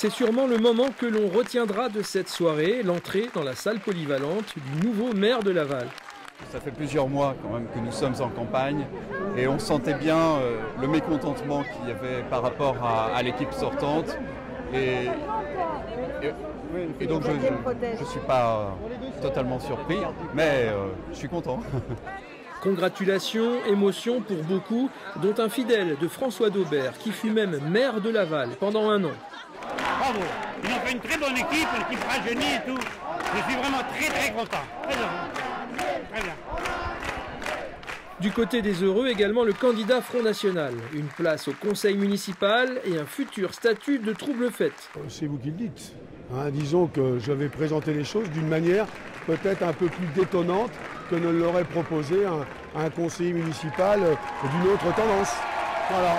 C'est sûrement le moment que l'on retiendra de cette soirée, l'entrée dans la salle polyvalente du nouveau maire de Laval. Ça fait plusieurs mois quand même que nous sommes en campagne et on sentait bien euh, le mécontentement qu'il y avait par rapport à, l'équipe sortante. Et, et, donc je ne suis pas totalement surpris, mais euh, je suis content. Congratulations, émotions pour beaucoup, dont un fidèle de François Daubert, qui fut même maire de Laval pendant un an. Bravo, ils ont fait une très bonne équipe, une équipe rajeunie et tout. Je suis vraiment très très content. Du côté des heureux, également le candidat Front National. Une place au conseil municipal et un futur statut de trouble fête. C'est vous qui le dites. Hein, disons que je vais présenter les choses d'une manière peut-être un peu plus détonnante que ne l'aurait proposé un, un conseiller municipal d'une autre tendance. Voilà.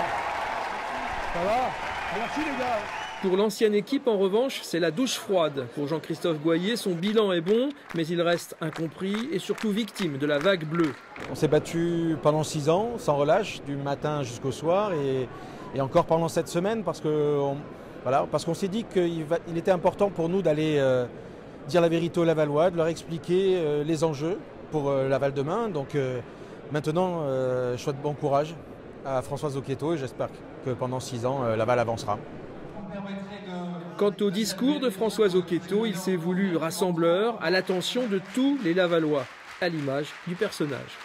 Ça va? Merci les gars. Pour l'ancienne équipe, en revanche, c'est la douche froide. Pour Jean-Christophe Boyer, son bilan est bon, mais il reste incompris et surtout victime de la vague bleue. On s'est battu pendant six ans, sans relâche, du matin jusqu'au soir, et, encore pendant cette semaine, parce qu'on voilà, s'est dit qu'il il était important pour nous d'aller euh, dire la vérité aux Lavallois, de leur expliquer euh, les enjeux pour euh, Laval demain. Donc maintenant, je souhaite bon courage à Françoise Oqueto et j'espère que pendant six ans, Laval avancera. Quant au discours de Françoise Oqueto, il s'est voulu rassembleur à l'attention de tous les Lavallois, à l'image du personnage.